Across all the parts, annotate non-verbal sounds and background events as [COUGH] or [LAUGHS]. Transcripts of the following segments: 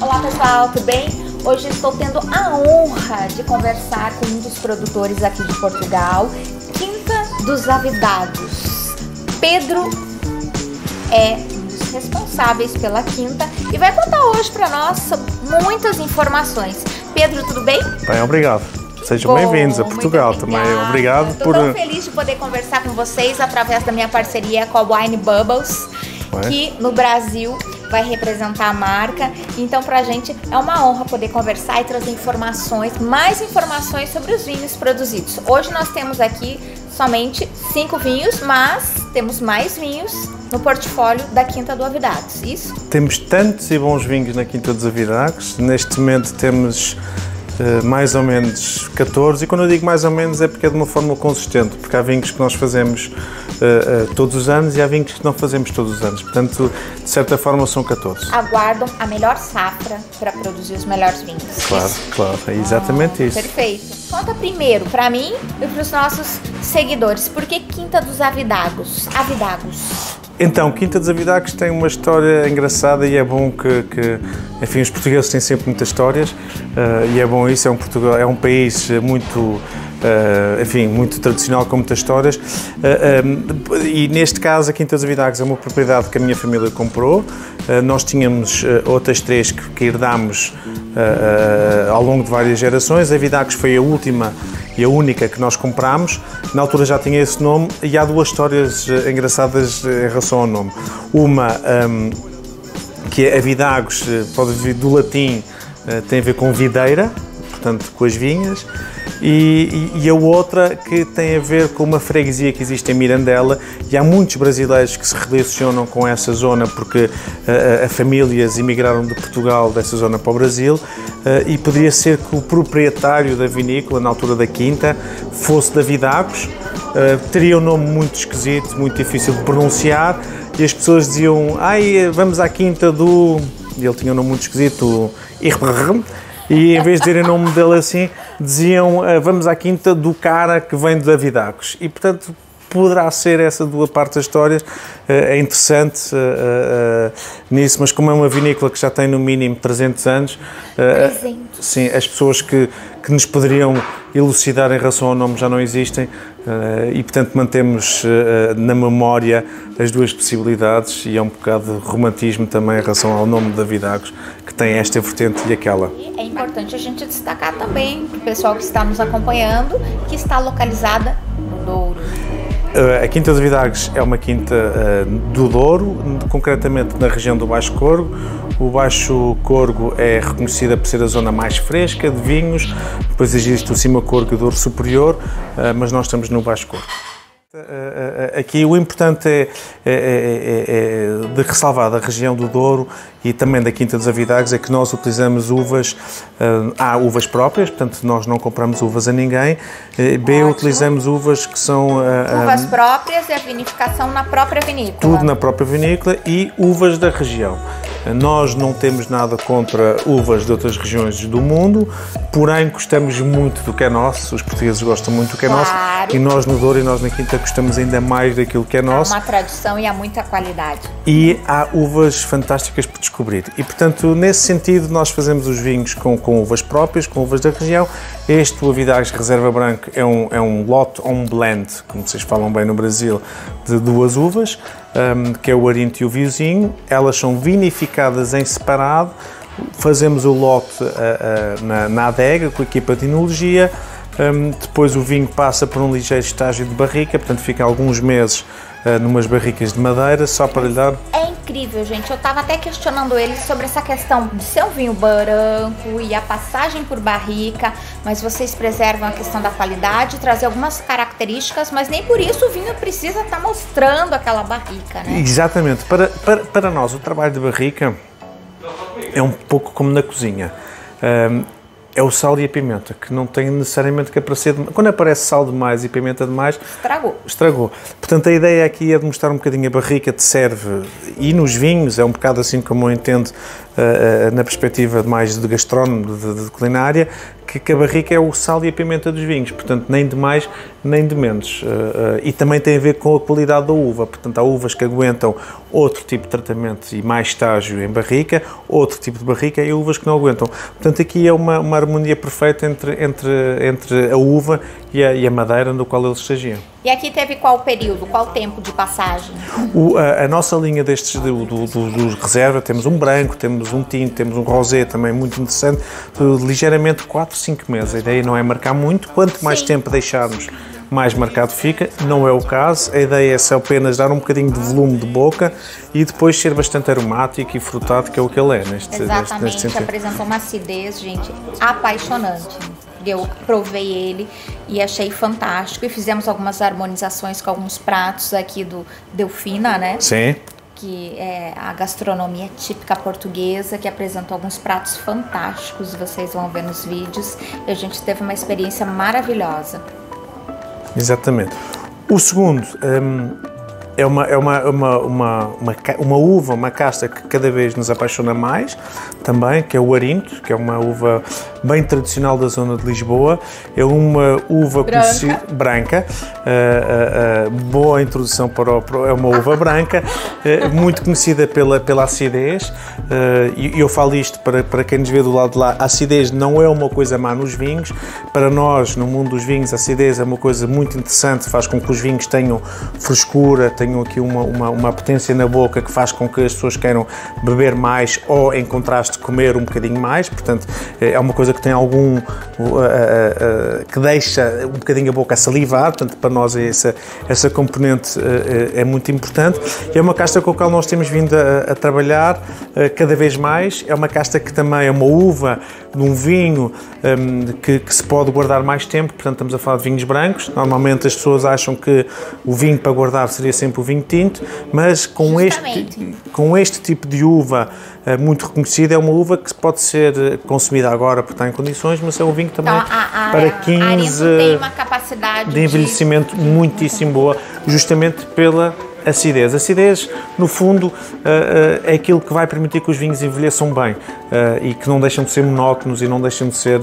Olá pessoal, tudo bem? Hoje estou tendo a honra de conversar com um dos produtores aqui de Portugal, Quinta dos Avidados. Pedro é um dos responsáveis pela quinta e vai contar hoje para nós muitas informações. Pedro, tudo bem? Bem, obrigado. Sejam bem-vindos a Portugal também. Obrigado Estou por. tão feliz de poder conversar com vocês através da minha parceria com a Wine Bubbles, que no Brasil vai representar a marca. Então, pra gente é uma honra poder conversar e trazer informações, mais informações sobre os vinhos produzidos. Hoje nós temos aqui somente cinco vinhos, mas temos mais vinhos no portfólio da Quinta do Avidados. Isso? Temos tantos e bons vinhos na Quinta dos Avidacos. Neste momento temos eh, mais ou menos 14. E quando eu digo mais ou menos é porque é de uma forma consistente, porque há vinhos que nós fazemos eh, todos os anos e há vinhos que não fazemos todos os anos. Portanto, de certa forma são 14. Aguardam a melhor safra para produzir os melhores vinhos. Claro, Isso? claro, é exatamente isso. Perfeito. Conta primeiro para mim e para os nossos seguidores, por que Quinta dos Avidagos? Avidagos. Então, Quinta dos Avidacos tem uma história engraçada e é bom que, que enfim, os portugueses têm sempre muitas histórias eh, e é bom isso, é um, Portugal, é um país muito, eh, enfim, muito tradicional com muitas histórias eh, e neste caso a Quinta dos Avidacos é uma propriedade que a minha família comprou, Eh, nós tínhamos outras três que, que herdámos ao longo de várias gerações, a Avidacos foi a última e a única que nós comprámos. Na altura já tinha esse nome e há duas histórias engraçadas em relação ao nome. Uma ehm, que é Avidagos, eh, pode vir do latim, tem a ver com videira, portanto com as vinhas, e, e- a outra que tem a ver com uma freguesia que existe em Mirandela e há muitos brasileiros que se relacionam com essa zona porque eh, eh, famílias emigraram de Portugal dessa zona para o Brasil eh, e poderia ser que o proprietário da vinícola na altura da quinta fosse Davidagos, Uh, teria um nome muito esquisito, muito difícil de pronunciar, e as pessoas diziam: Ai, vamos à quinta do. Ele tinha um nome muito esquisito, e em vez de dizerem o nome dele assim, diziam: "Ah, Vamos à quinta do cara que vem de Davidacos. E portanto. Poderá ser essa duas parte da história, eh, é interessante eh, eh, nisso, mas como é uma vinícola que já tem no mínimo 300 anos, 300. Sim, as pessoas que, que nos poderiam elucidar em relação ao nome já não existem e, portanto, mantemos na memória as duas possibilidades e é um bocado de romantismo também em relação ao nome da Vidagos, que tem esta vertente e aquela. É importante a gente destacar também para o pessoal que está nos acompanhando que está localizada A Quinta de Vidagos é uma quinta eh, do Douro, concretamente na região do Baixo Corgo. O Baixo Corgo é reconhecida por ser a zona mais fresca de vinhos, depois existe o Cima Corgo e o Douro Superior, eh, mas nós estamos no Baixo Corgo. Eh, eh, Aqui o importante é, é- é- é- é de ressalvar da região do Douro e também da Quinta dos Avidagos é que nós utilizamos uvas, eh, há uvas próprias, portanto nós não compramos uvas a ninguém, B, Ótimo. utilizamos uvas que são Uvas próprias e a vinificação na própria vinícola. tudo na própria vinícola e uvas da região. Nós não temos nada contra uvas de outras regiões do mundo, porém gostamos muito do que é nosso, os portugueses gostam muito do que é Claro. nosso e nós no Douro e nós na Quinta gostamos ainda mais daquilo que é Há nosso uma tradição e há muita qualidade. e há uvas fantásticas por descobrir. E portanto, nesse sentido, nós fazemos os vinhos com, com uvas próprias, com uvas da região. Este, o Reserva Branca, é um, é um lote um blend, como vocês falam bem no Brasil, de duas uvas, hum, que é o Arinto e o Viozinho. Elas são vinificadas em separado. Fazemos o lote ah, ah, na, na adega com a equipa de enologia. Hum, depois o vinho passa por um ligeiro estágio de barrica, portanto fica alguns meses ah, numas barricas de madeira, só para lhe dar É incrível, gente. Eu estava até questionando ele sobre essa questão de ser um vinho branco e a passagem por barrica, mas vocês preservam a questão da qualidade, trazer algumas características, mas nem por isso o vinho precisa estar mostrando aquela barrica, né? Exatamente. Para, para, para nós, o trabalho de barrica é um pouco como na cozinha. Hum, é o sal e a pimenta, que não tem necessariamente que aparecer. De... Quando aparece sal demais e pimenta demais, estragou. Estragou. Portanto, a ideia aqui é de mostrar um bocadinho a barrica de serve e nos vinhos, é um bocado assim como eu entendo na perspectiva mais de gastrónomo, de, de culinária, que, que, a barrica é o sal e a pimenta dos vinhos, portanto, nem de mais nem de menos. Uh, e também tem a ver com a qualidade da uva, portanto, há uvas que aguentam outro tipo de tratamento e mais estágio em barrica, outro tipo de barrica e uvas que não aguentam. Portanto, aqui é uma, uma harmonia perfeita entre, entre, entre a uva e a, e a madeira no qual eles estagiam. E aqui teve qual período, qual tempo de passagem? O, a, a, nossa linha destes do, do, do, do, reserva, temos um branco, temos um tinto, temos um rosé também muito interessante, ligeiramente 4, 5 meses. A ideia não é marcar muito, quanto mais Sim. tempo deixarmos mais marcado fica. Não é o caso. A ideia é só apenas dar um bocadinho de volume de boca e depois ser bastante aromático e frutado, que é o que ele é neste, Exatamente, neste, neste apresentou uma acidez, gente, apaixonante. Eu provei ele e achei fantástico. E fizemos algumas harmonizações com alguns pratos aqui do Delfina, né? Sim que é a gastronomia típica portuguesa, que apresentou alguns pratos fantásticos, vocês vão ver nos vídeos. E a gente teve uma experiência maravilhosa. Exatamente. O segundo um, é, uma, é uma, uma, uma, uma, uma uva, uma casta que cada vez nos apaixona mais também, que é o Arinto, que é uma uva bem tradicional da zona de Lisboa. É uma uva branca, conhecida, branca uh, uh, uh, boa introdução para o, é uma uva branca, muito conhecida pela, pela acidez. e eu falo isto para, para quem nos vê do lado de lá: a acidez não é uma coisa má nos vinhos. Para nós, no mundo dos vinhos, a acidez é uma coisa muito interessante, faz com que os vinhos tenham frescura, tenham aqui uma, uma, uma na boca que faz com que as pessoas queiram beber mais ou, em contraste, comer um bocadinho mais. Portanto, é uma coisa que tem algum. Uh, uh, uh, que deixa um bocadinho a boca a salivar, portanto, para nós essa, essa componente é muito importante. É uma casta com a qual nós temos vindo a, a trabalhar cada vez mais. É uma casta que também é uma uva de um vinho um, que, que, se pode guardar mais tempo, portanto, estamos a falar de vinhos brancos. Normalmente as pessoas acham que o vinho para guardar seria sempre o vinho tinto, mas com, este, com este tipo de uva muito reconhecida, é uma uva que pode ser consumida agora porque está em condições, mas é um vinho também então, a, a, para 15 tem uma capacidade de envelhecimento de... muitíssimo boa, justamente pela acidez. Acidez, no fundo, é aquilo que vai permitir que os vinhos envelheçam bem e que não deixam de ser monótonos e não deixam de ser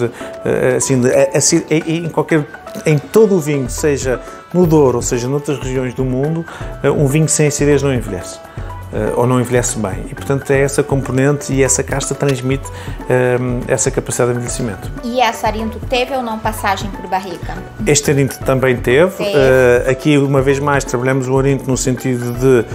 assim, em qualquer em todo o vinho, seja no Douro ou seja noutras regiões do mundo, um vinho sem acidez não envelhece. Uh, ou não envelhece bem. E, portanto, é essa componente e essa casta transmite uh, essa capacidade de envelhecimento. E essa arinto teve ou não passagem por barrica? Este arinto também teve. teve. Uh, aqui, uma vez mais, trabalhamos o arinto no sentido de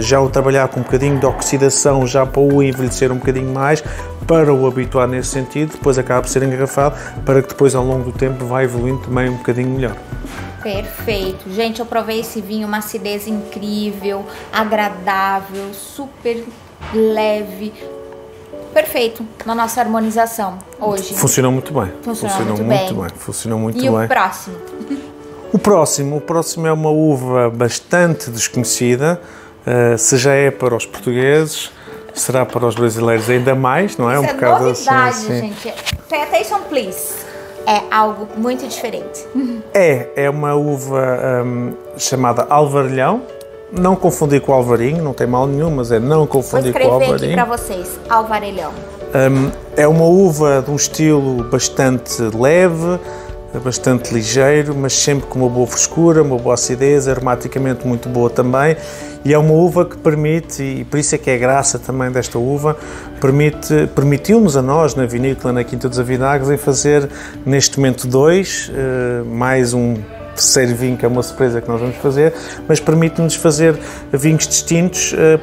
já o trabalhar com um bocadinho de oxidação, já para o envelhecer um bocadinho mais, para o habituar nesse sentido, depois acaba por ser engarrafado, para que depois, ao longo do tempo, vá evoluindo também um bocadinho melhor. Perfeito. Gente, eu provei esse vinho, uma acidez incrível, agradável, super leve. Perfeito na nossa harmonização hoje. Funcionou muito bem. Funcionou, Funcionou muito, muito bem. bem. Funcionou muito e bem. E o próximo? O próximo, o próximo é uma uva bastante desconhecida. Uh, se já é para os portugueses, será para os brasileiros ainda mais, não é? Isso um é bocado assim, novidade, assim, gente. Pay attention, please é algo muito diferente. É, é uma uva um, chamada alvarilhão. Não confundir com alvarinho, não tem mal nenhum, mas é não confundir com alvarinho. Vou escrever aqui para vocês, alvarilhão. Um, é uma uva de um estilo bastante leve, bastante ligeiro, mas sempre com uma boa frescura, uma boa acidez, aromaticamente muito boa também e é uma uva que permite, e por isso é que é graça também desta uva, permite, permitiu-nos a nós, na vinícola, na Quinta dos Avinagres, em fazer neste momento dois, uh, mais um terceiro vinho, que é uma surpresa que nós vamos fazer, mas permite-nos fazer vinhos distintos, uh,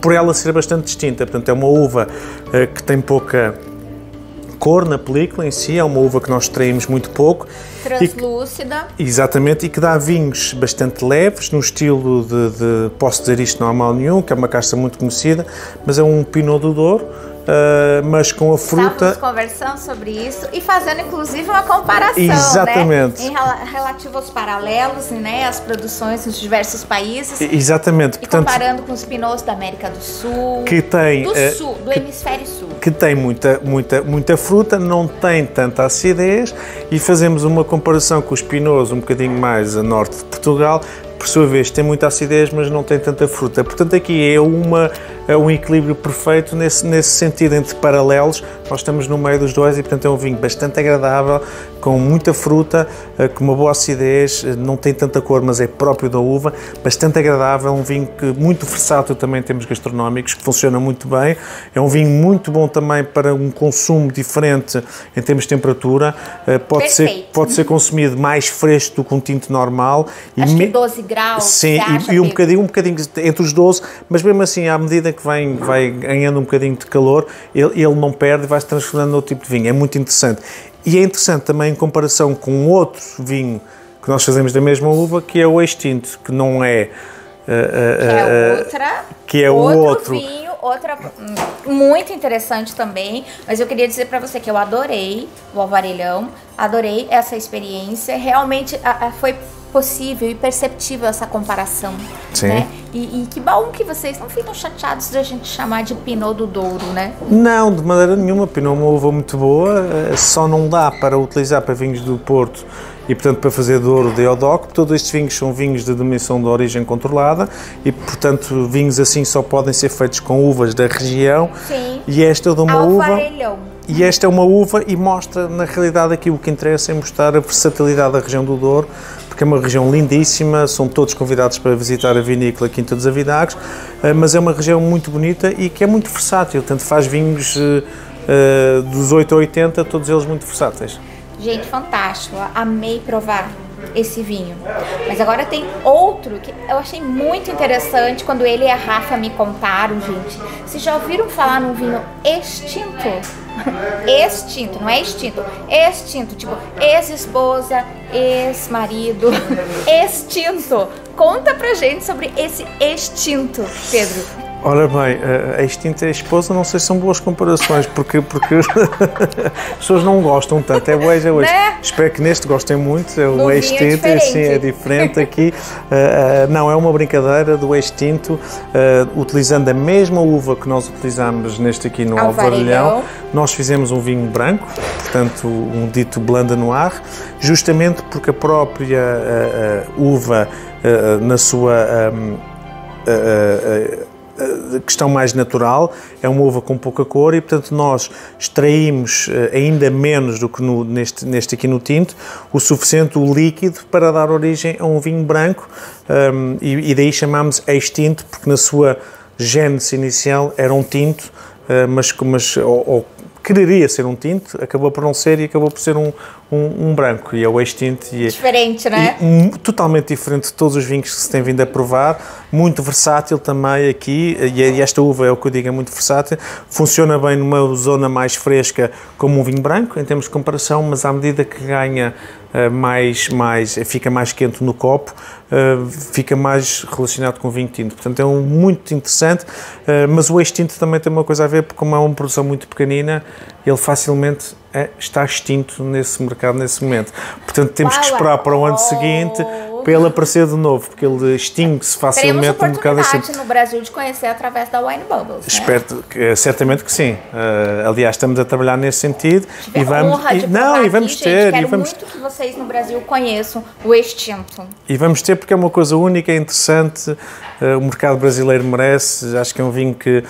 por ela ser bastante distinta. Portanto, é uma uva uh, que tem pouca cor na película em si, é uma uva que nós extraímos muito pouco. Translúcida. E, exatamente, e que dá vinhos bastante leves, no estilo de, de, posso dizer isto não há mal nenhum, que é uma casta muito conhecida, mas é um Pinot do Douro, uh, mas com a fruta. Estávamos conversando sobre isso e fazendo inclusive uma comparação, Exatamente. Né? Em relativo aos paralelos, né? As produções nos diversos países. Exatamente. E Portanto, comparando com os pinôs da América do Sul. Que tem. Do uh, sul, do que, hemisfério sul. Que tem muita, muita, muita fruta, não tem tanta acidez e fazemos uma comparação com os pinôs um bocadinho mais a norte de Portugal, por sua vez tem muita acidez, mas não tem tanta fruta. Portanto, aqui é, uma, é um equilíbrio perfeito nesse, nesse sentido, entre paralelos. Nós estamos no meio dos dois e, portanto, é um vinho bastante agradável, com muita fruta, eh, com uma boa acidez, eh, não tem tanta cor, mas é próprio da uva, bastante agradável, um vinho que, muito versátil também em termos gastronómicos, que funciona muito bem. É um vinho muito bom também para um consumo diferente em termos de temperatura. Eh, pode, ser, pode ser consumido mais fresco do que um tinto normal. Acho e 12 graus. Sim, e, e, um, bocadinho, um bocadinho entre os 12, mas mesmo assim, à medida que vai, vai ganhando um bocadinho de calor, ele, ele não perde e vai se transformando no outro tipo de vinho. É muito interessante. E é interessante também em comparação com outro vinho que nós fazemos da mesma uva, que é o extinto, que não é. Uh, uh, que é outra. Que é o outro. outro vinho, outra muito interessante também. Mas eu queria dizer para você que eu adorei o Alvarelhão, adorei essa experiência. Realmente a, a, foi possível e perceptível essa comparação. Sim. Né? E, e, que bom que vocês não ficam chateados da gente chamar de Pinot do Douro, né? Não, de maneira nenhuma. Pinot é uma uva muito boa, eh, só não dá para utilizar para vinhos do Porto e, portanto, para fazer Douro de Odoc. Todos estes vinhos são vinhos de dimensão de origem controlada e, portanto, vinhos assim só podem ser feitos com uvas da região. Sim. E esta é de uma uva. E esta é uma uva e mostra, na realidade, aqui o que interessa é mostrar a versatilidade da região do Douro, porque é uma região lindíssima, são todos convidados para visitar a vinícola Quinta dos Avidagos, eh, mas é uma região muito bonita e que é muito versátil, tanto faz vinhos eh, eh, dos 8 a 80, todos eles muito versáteis. Gente, fantástico, amei provar esse vinho. Mas agora tem outro que eu achei muito interessante quando ele e a Rafa me contaram, gente. Vocês já ouviram falar num vinho extinto? [LAUGHS] extinto, não é extinto, extinto, tipo ex-esposa, ex-marido, [LAUGHS] extinto. Conta pra gente sobre esse extinto, Pedro. Ora bem, a extinta esposa, não sei se são boas comparações, porque, porque as pessoas não gostam tanto. É hoje, é hoje. Né? Espero que neste gostem muito. É o extinto, é sim, é diferente aqui. [LAUGHS] Uh, uh, não, é uma brincadeira do extinto, uh, utilizando a mesma uva que nós utilizamos neste aqui no Alvarilhão. Nós fizemos um vinho branco, portanto, um dito Blanda Noir, justamente porque a própria uva, na sua. Um, questão mais natural, é uma uva com pouca cor e, portanto, nós extraímos eh, ainda menos do que no, neste, neste aqui no tinto, o suficiente, o líquido, para dar origem a um vinho branco um, ehm, e, e, daí chamamos extinto, porque na sua gênese inicial era um tinto, uh, mas, mas ou, ou quereria ser um tinto, acabou por não ser e acabou por ser um, um, um branco. E é o ex-tinto. É, diferente, não é? E, totalmente diferente de todos os vinhos que se tem vindo a provar. Muito versátil também aqui. E esta uva é o que eu digo, é muito versátil. Funciona bem numa zona mais fresca como um vinho branco, em termos de comparação, mas à medida que ganha mais, mais, fica mais quente no copo, uh, fica mais relacionado com o vinho tinto. Portanto, é um muito interessante. Uh, mas o ex-tinto também tem uma coisa a ver, porque como é uma produção muito pequenina, ele facilmente está extinto nesse mercado nesse momento. Portanto, temos que esperar para o ano seguinte para ele aparecer de novo, porque ele extingue-se facilmente um bocado assim. no Brasil de conhecer através da Wine Bubbles. Né? Espero que, certamente que sim. Uh, aliás, estamos a trabalhar nesse sentido Tive e vamos e, não e vamos aqui, ter. Gente, quero e vamos muito que vocês no Brasil conheçam o extinto. E vamos ter porque é uma coisa única, é interessante. Uh, o mercado brasileiro merece. Acho que é um vinho que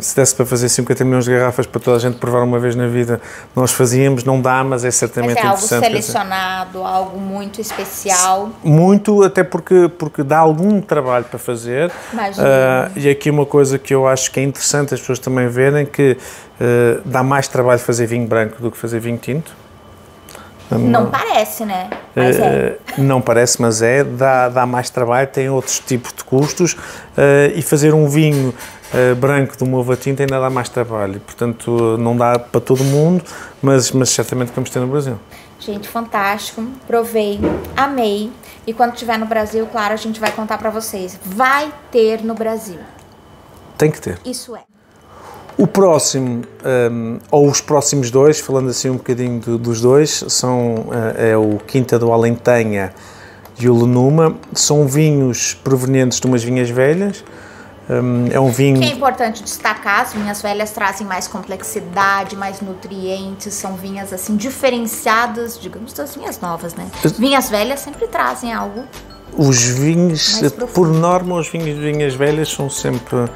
se desse para fazer 50 milhões de garrafas para toda a gente provar uma vez na vida, nós fazíamos, não dá, mas é certamente mas é algo selecionado, algo muito especial. Muito, até porque, porque dá algum trabalho para fazer. Uh, e aqui uma coisa que eu acho que é interessante as pessoas também verem, que uh, dá mais trabalho fazer vinho branco do que fazer vinho tinto. Não parece, né? Mas é. Não parece, mas é. Dá, dá mais trabalho, tem outros tipos de custos uh, e fazer um vinho uh, branco de uma uva tinta ainda dá mais trabalho. Portanto, não dá para todo mundo, mas, mas certamente vamos ter no Brasil. Gente, fantástico. Provei, amei. E quando estiver no Brasil, claro, a gente vai contar para vocês. Vai ter no Brasil. Tem que ter. Isso é. O próximo, um, ou os próximos dois, falando assim um bocadinho do, dos dois, são uh, é o Quinta do Alentenha e o Lenuma. São vinhos provenientes de umas vinhas velhas. Um, é um vinho. Que é importante destacar, as vinhas velhas trazem mais complexidade, mais nutrientes, são vinhas assim diferenciadas, digamos, das vinhas novas, né? Vinhas velhas sempre trazem algo. Os vinhos, por norma, os vinhos de vinhas velhas são sempre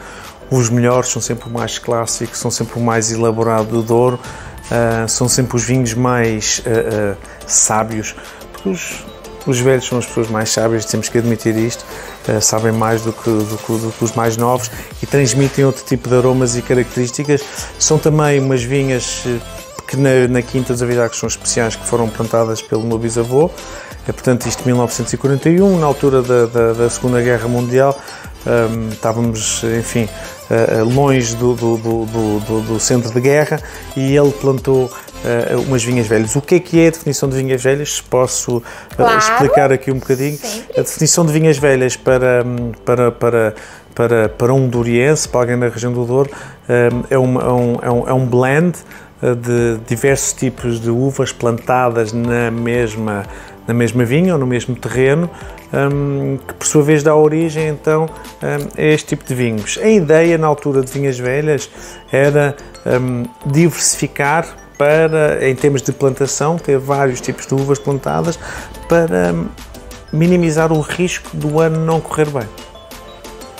os melhores, são sempre os mais clássicos, são sempre o mais elaborado do Douro, uh, são sempre os vinhos mais uh, uh, sábios, porque os, os velhos são as pessoas mais sábias, temos que admitir isto, sabem mais do que, do, que, do que, os mais novos e transmitem outro tipo de aromas e características. São também umas vinhas que na, na Quinta dos Avidacos são especiais, que foram plantadas pelo meu bisavô, é, portanto, isto em 1941, na altura da, da, da Segunda Guerra Mundial, um, estávamos, enfim, longe do, do, do, do, centro de guerra e ele plantou uh, umas vinhas velhas. O que é que é a definição de vinhas velhas? Posso uh, claro, explicar aqui um bocadinho? Sempre. A definição de vinhas velhas para, para, para, para, para um duriense, para alguém da região do Douro, um, é, um, é, um, é um blend de diversos tipos de uvas plantadas na mesma na mesma vinha ou no mesmo terreno, um, que por sua vez dá origem então um, a este tipo de vinhos. A ideia na altura de vinhas velhas era um, diversificar para, em termos de plantação, ter vários tipos de uvas plantadas para minimizar o risco do ano não correr bem.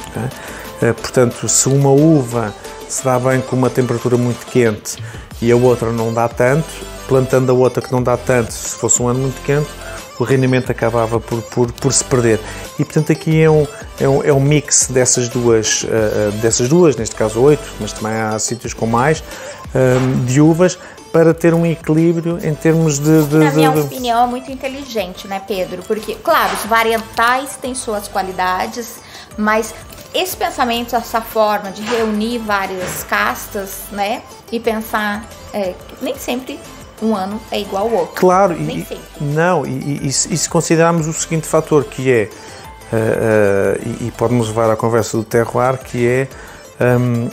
Okay? Uh, portanto, se uma uva se dá bem com uma temperatura muito quente e a outra não dá tanto, plantando a outra que não dá tanto, se fosse um ano muito quente, o rendimento acabava por, por, por se perder. E portanto aqui é um, é um, é um mix dessas duas, uh, dessas duas, neste caso oito, mas também há sítios com mais, um, de uvas, para ter um equilíbrio em termos de. de Na minha de... opinião, é muito inteligente, né, Pedro? Porque, claro, os variantais têm suas qualidades, mas esse pensamento, essa forma de reunir várias castas, né, e pensar, é, nem sempre um ano é igual ao outro. Claro, e, não, e, e, e, se considerarmos o seguinte fator, que é, uh, uh, e, pode-nos levar à conversa do terroir, que é um,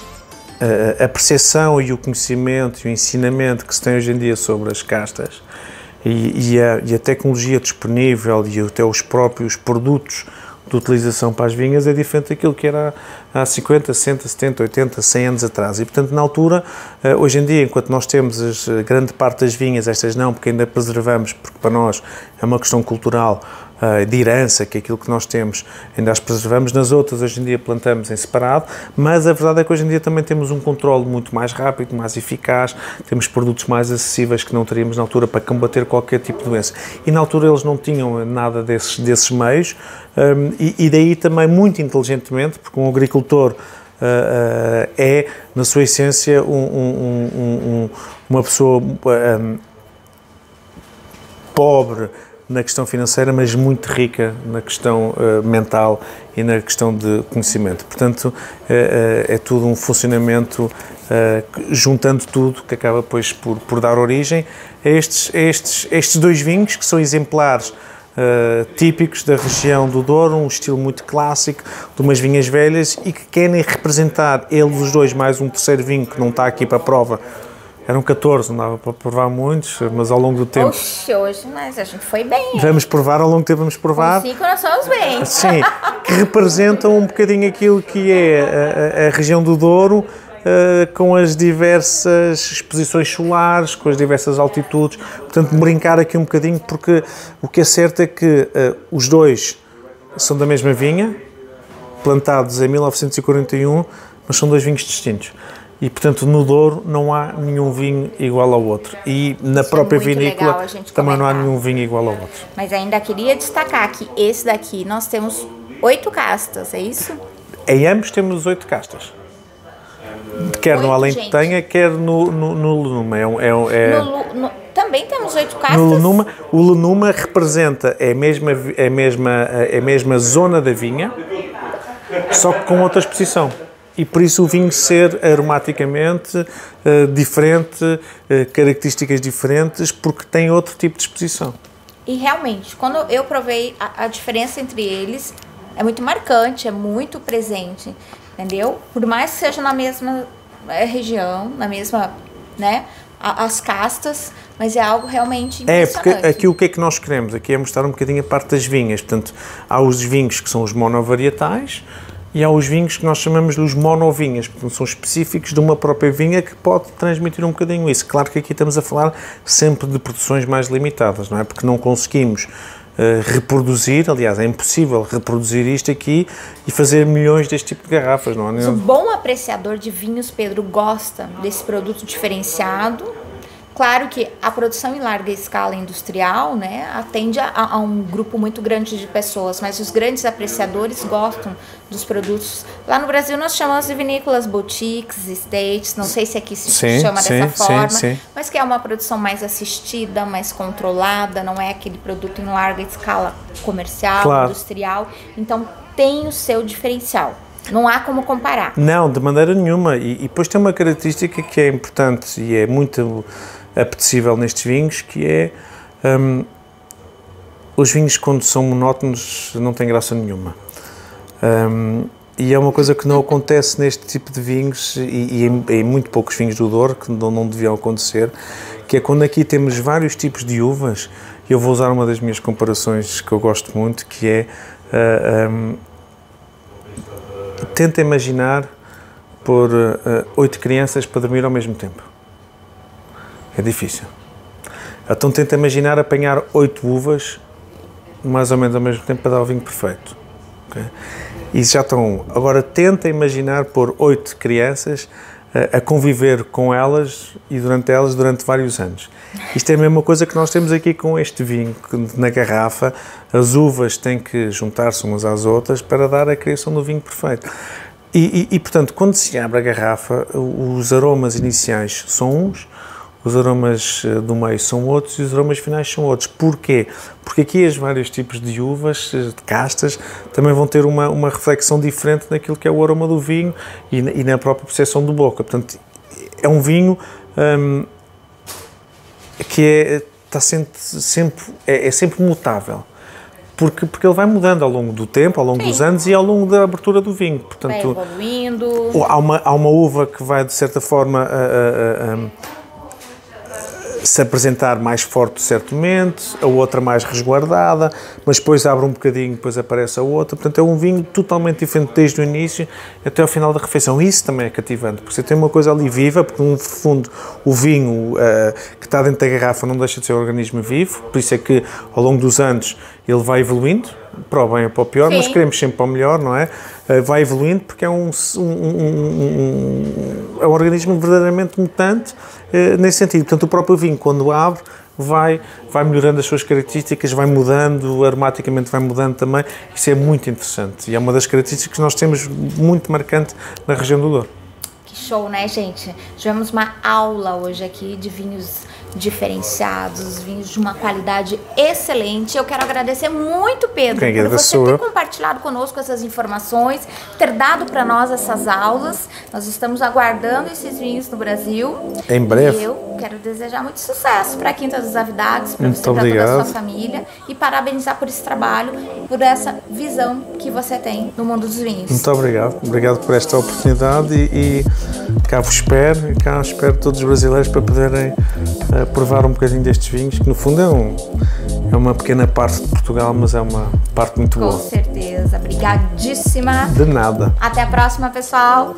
a, percepção e o conhecimento e o ensinamento que se tem hoje em dia sobre as castas e, a, e a tecnologia disponível e até os próprios produtos de utilização para as vinhas é diferente daquilo que era há 50, 60, 70, 80, 100 anos atrás. E, portanto, na altura, eh, hoje em dia, enquanto nós temos a grande parte das vinhas, estas não, porque ainda preservamos, porque para nós é uma questão cultural, de herança, que é aquilo que nós temos, ainda as preservamos, nas outras hoje em dia plantamos em separado, mas a verdade é que hoje em dia também temos um controle muito mais rápido, mais eficaz, temos produtos mais acessíveis que não teríamos na altura para combater qualquer tipo de doença. E na altura eles não tinham nada desses, desses meios, um, e, daí também muito inteligentemente, porque um agricultor Uh, uh, é, na sua essência, um, um, um, uma pessoa pobre, na questão financeira, mas muito rica na questão uh, mental e na questão de conhecimento. Portanto, uh, uh, é tudo um funcionamento juntando tudo que acaba depois por, por dar origem a estes, a estes, a estes dois vinhos que são exemplares típicos da região do Douro, um estilo muito clássico, de umas vinhas velhas e que querem representar eles os dois mais um terceiro vinho que não está aqui para a prova, eram 14, não dava para provar muitos, mas ao longo do tempo. Oxe, hoje, mas a gente foi bem. Vamos provar, ao longo do tempo vamos provar. Com cinco nós somos bem. Sim, que representam um bocadinho aquilo que é a, a, a região do Douro, uh, com as diversas exposições solares, com as diversas altitudes. Portanto, brincar aqui um bocadinho, porque o que é certo é que uh, os dois são da mesma vinha, plantados em 1941, mas são dois vinhos distintos e portanto no Douro não há nenhum vinho igual ao outro e na Isso é própria é vinícola também não há nenhum vinho igual ao outro. Mas ainda queria destacar que esse daqui nós temos oito castas, é isso? Em ambos temos oito castas. Quer oito, no Alentejo, quer no, no, no Lenuma. É, é, é... No, no, também temos oito castas? No Lenuma, o Lenuma representa a mesma, a, mesma, a mesma zona da vinha, só que com outra exposição e por isso o vinho ser aromaticamente uh, diferente, uh, características diferentes, porque tem outro tipo de exposição. E realmente, quando eu provei a, a diferença entre eles, é muito marcante, é muito presente, entendeu? Por mais que seja na mesma é, região, na mesma, né? As castas, mas é algo realmente É, porque aqui o que é que nós queremos? Aqui é mostrar um bocadinho a parte das vinhas. Portanto, há os vinhos que são os monovarietais e há os vinhos que nós chamamos de os monovinhas, porque são específicos de uma própria vinha que pode transmitir um bocadinho isso. Claro que aqui estamos a falar sempre de produções mais limitadas, não é? Porque não conseguimos uh, reproduzir, aliás, é impossível reproduzir isto aqui e fazer milhões deste tipo de garrafas, não é? o bom apreciador de vinhos, Pedro, gosta desse produto diferenciado Claro que a produção em larga escala industrial né, atende a, a, um grupo muito grande de pessoas, mas os grandes apreciadores gostam dos produtos. Lá no Brasil nós chamamos de vinícolas boutiques, estates, não sei se aqui se sim, chama sim, dessa forma, sim, mas que é uma produção mais assistida, mais controlada, não é aquele produto em larga escala comercial, claro. industrial. Então tem o seu diferencial. Não há como comparar. Não, de maneira nenhuma. E, e depois tem uma característica que é importante e é muito apetecível nestes vinhos, que é um, os vinhos quando são monótonos não têm graça nenhuma. Um, e é uma coisa que não acontece neste tipo de vinhos e, e em, em, muito poucos vinhos do Douro, que não, não deviam acontecer, que é quando aqui temos vários tipos de uvas, e eu vou usar uma das minhas comparações que eu gosto muito, que é uh, um, tenta imaginar por uh, oito crianças para dormir ao mesmo tempo. É difícil. Então tenta imaginar apanhar oito uvas mais ou menos ao mesmo tempo para dar o vinho perfeito. Okay? E já estão. Agora tenta imaginar pôr oito crianças a, eh, a conviver com elas e durante elas durante vários anos. Isto é a mesma coisa que nós temos aqui com este vinho na garrafa. As uvas têm que juntar-se umas às outras para dar a criação do vinho perfeito. E, e, e, portanto, quando se abre a garrafa, os aromas iniciais são uns, os aromas eh, do meio são outros e os aromas finais são outros. Porquê? Porque aqui os vários tipos de uvas, eh, de castas, também vão ter uma, uma reflexão diferente naquilo que é o aroma do vinho e na, e na própria percepção do boca. Portanto, é um vinho hum, que é, está sempre, sempre, é, é, sempre mutável. Porque, porque ele vai mudando ao longo do tempo, ao longo Sim. dos anos e ao longo da abertura do vinho. Portanto, vai evoluindo. Há uma, há uma uva que vai, de certa forma, a, a, a, se apresentar mais forte certo momento, a outra mais resguardada, mas depois abre um bocadinho, depois aparece a outra. Portanto, é um vinho totalmente diferente desde o início até ao final da refeição. Isso também é cativante, porque você tem uma coisa ali viva, porque no fundo o vinho uh, que está dentro da garrafa não deixa de ser um organismo vivo, por isso é que ao longo dos anos ele vai evoluindo, para o bem ou para o pior, Sim. mas queremos sempre para o melhor, não é? Uh, vai evoluindo porque é um, um, um, um, é um organismo verdadeiramente mutante uh, nesse sentido. Portanto, o próprio vinho, quando abre, vai, vai melhorando as suas características, vai mudando, aromaticamente vai mudando também. Isso é muito interessante e é uma das características que nós temos muito marcante na região do Douro. Show, né, gente? Tivemos uma aula hoje aqui de vinhos diferenciados, vinhos de uma qualidade excelente. Eu quero agradecer muito, Pedro, Quem por você ter compartilhado conosco essas informações, ter dado para nós essas aulas. Nós estamos aguardando esses vinhos no Brasil. Em breve. E eu quero desejar muito sucesso para a Quinta dos Avidados, para você, para toda a sua família e parabenizar por esse trabalho, por essa visão que você tem no mundo dos vinhos. Muito obrigado. Obrigado por esta oportunidade e, e cá vos espero, e cá espero todos os brasileiros para poderem uh, provar um bocadinho destes vinhos, que no fundo é, um, é uma pequena parte de Portugal, mas é uma parte muito Com boa. Com certeza. Obrigadíssima. De nada. Até a próxima, pessoal.